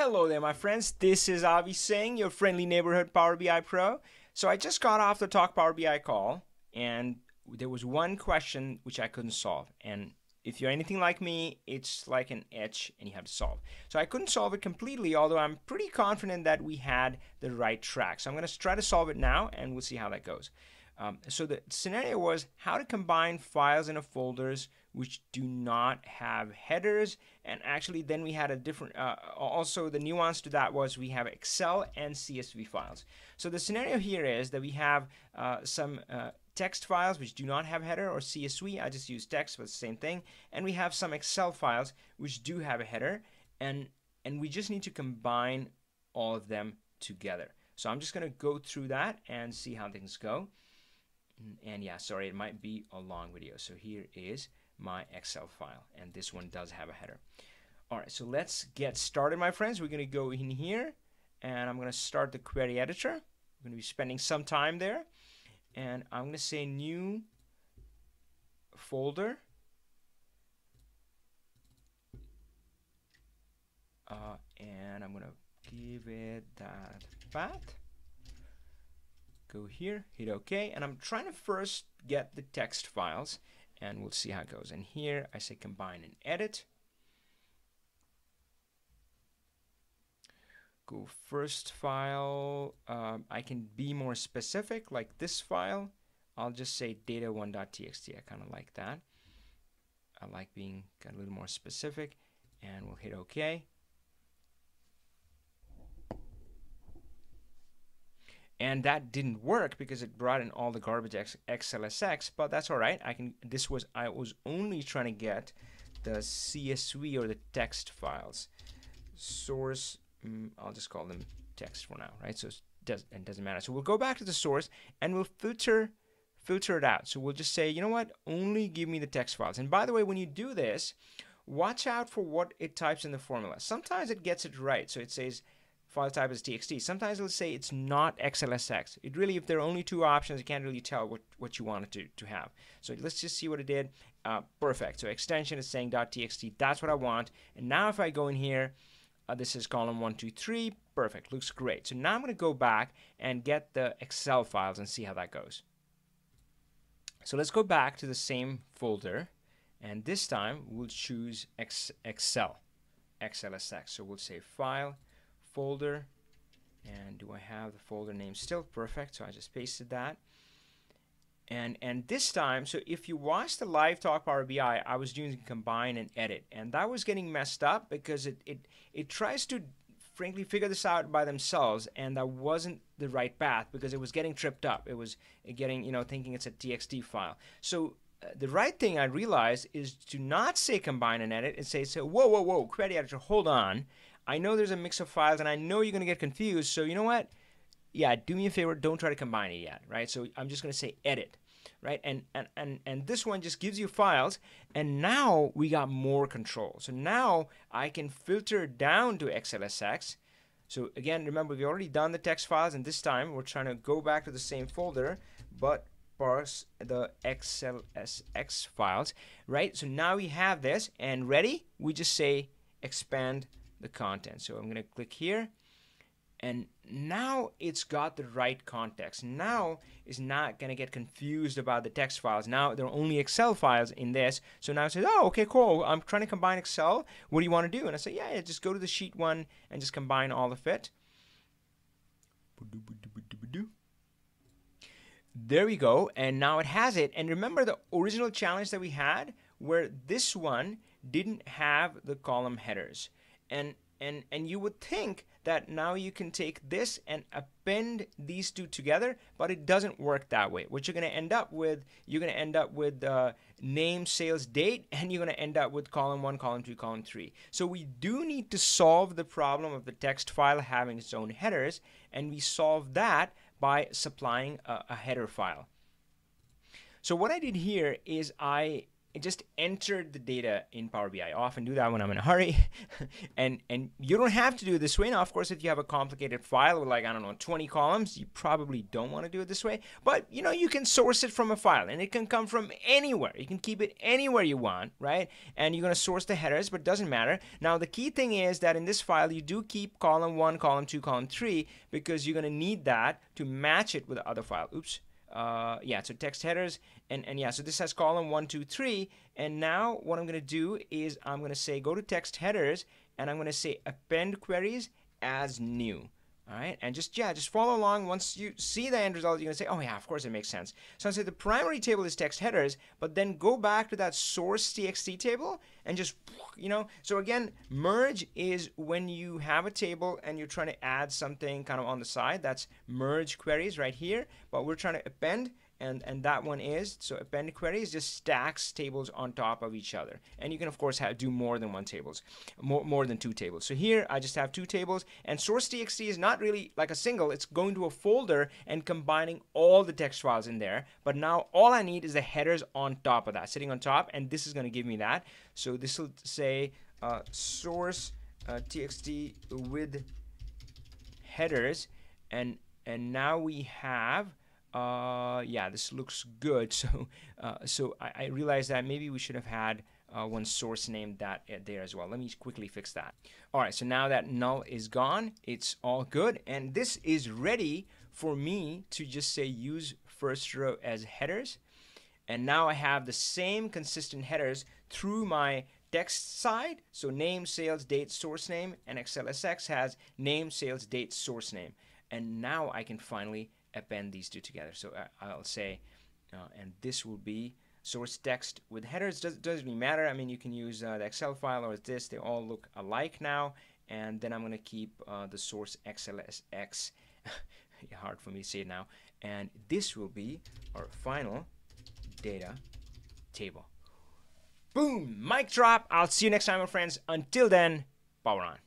Hello there, my friends. This is Avi Singh, your friendly neighborhood Power BI pro. So I just got off the Talk Power BI call, and there was one question which I couldn't solve. And if you're anything like me, it's like an etch and you have to solve. So I couldn't solve it completely, although I'm pretty confident that we had the right track. So I'm going to try to solve it now, and we'll see how that goes. Um, so the scenario was how to combine files in a folders which do not have headers. And actually then we had a different uh, also the nuance to that was we have excel and csv files. So the scenario here is that we have uh, some uh, text files which do not have header or csv i just use text but it's the same thing. And we have some excel files which do have a header. And and we just need to combine all of them together. So i'm just going to go through that and see how things go. And yeah sorry it might be a long video. So here is my Excel file. And this one does have a header. All right, so let's get started, my friends. We're going to go in here, and I'm going to start the query editor. I'm going to be spending some time there. And I'm going to say new folder. Uh, and I'm going to give it that path. Go here, hit OK, and I'm trying to first get the text files and we'll see how it goes. And here I say combine and edit. Go first file. Um, I can be more specific, like this file. I'll just say data1.txt. I kind of like that. I like being a little more specific, and we'll hit OK. And that didn't work because it brought in all the garbage XLSX but that's all right. I can this was I was only trying to get the CSV or the text files. Source mm, I'll just call them text for now right? So it doesn't. it doesn't matter. So we'll go back to the source and we'll filter filter it out. So we'll just say you know what? Only give me the text files. And by the way when you do this watch out for what it types in the formula. Sometimes it gets it right. So it says file type is txt. Sometimes it'll say it's not XLSX. It really, if there are only two options, you can't really tell what, what you want it to, to have. So let's just see what it did. Uh, perfect. So extension is saying .txt. That's what I want. And now if I go in here, uh, this is column one, two, three. Perfect. Looks great. So now I'm going to go back and get the Excel files and see how that goes. So let's go back to the same folder. And this time we'll choose X Excel, XLSX. So we'll say File, folder. And do I have the folder name still? Perfect. So I just pasted that. And and this time so if you watch the live talk Power BI I was doing combine and edit. And that was getting messed up because it it, it tries to frankly figure this out by themselves. And that wasn't the right path because it was getting tripped up. It was getting you know thinking it's a txt file. So uh, the right thing I realized is to not say combine and edit and say so whoa whoa whoa query editor hold on I know there's a mix of files and I know you're going to get confused. So you know what? Yeah, do me a favor, don't try to combine it yet, right? So I'm just going to say edit, right? And, and, and, and this one just gives you files and now we got more control. So now I can filter down to XLSX. So again, remember we've already done the text files and this time we're trying to go back to the same folder, but parse the XLSX files, right? So now we have this and ready, we just say expand the content. So I'm going to click here and now it's got the right context. Now it's not going to get confused about the text files. Now there are only Excel files in this. So now it says, oh, okay, cool. I'm trying to combine Excel. What do you want to do? And I say, yeah, yeah just go to the sheet one and just combine all of it. There we go. And now it has it. And remember the original challenge that we had where this one didn't have the column headers and and and you would think that now you can take this and append these two together but it doesn't work that way. What you're going to end up with you're going to end up with uh, name sales date and you're going to end up with column 1 column 2 column 3 so we do need to solve the problem of the text file having its own headers and we solve that by supplying a, a header file. So what I did here is I just enter the data in Power BI. I often do that when I'm in a hurry. and and you don't have to do it this way. Now, of course, if you have a complicated file with like, I don't know, 20 columns, you probably don't want to do it this way. But, you know, you can source it from a file and it can come from anywhere. You can keep it anywhere you want, right? And you're going to source the headers, but it doesn't matter. Now, the key thing is that in this file, you do keep column 1, column 2, column 3 because you're going to need that to match it with the other file. Oops uh, yeah, so text headers, and, and yeah, so this has column one, two, three, and now what I'm going to do is I'm going to say go to text headers, and I'm going to say append queries as new. All right, and just, yeah, just follow along. Once you see the end result, you're going to say, oh, yeah, of course it makes sense. So I say the primary table is text headers, but then go back to that source txt table and just, you know, so again, merge is when you have a table and you're trying to add something kind of on the side. That's merge queries right here, but we're trying to append and and that one is so append queries just stacks tables on top of each other. And you can of course have do more than one tables more, more than two tables. So here I just have two tables and source txt is not really like a single it's going to a folder and combining all the text files in there. But now all I need is the headers on top of that sitting on top and this is going to give me that. So this will say uh, source uh, txt with headers and and now we have uh, yeah, this looks good. So, uh, so I, I realized that maybe we should have had uh, one source name that uh, there as well. Let me quickly fix that. All right, so now that null is gone, it's all good. And this is ready for me to just say use first row as headers. And now I have the same consistent headers through my text side. So name, sales, date, source name, and XLSX has name, sales, date, source name. And now I can finally append these two together. So uh, I'll say, uh, and this will be source text with headers. Does, doesn't really matter. I mean, you can use uh, the Excel file or this. They all look alike now. And then I'm going to keep uh, the source XLSX. Hard for me to say it now. And this will be our final data table. Boom! Mic drop. I'll see you next time, my friends. Until then, power on.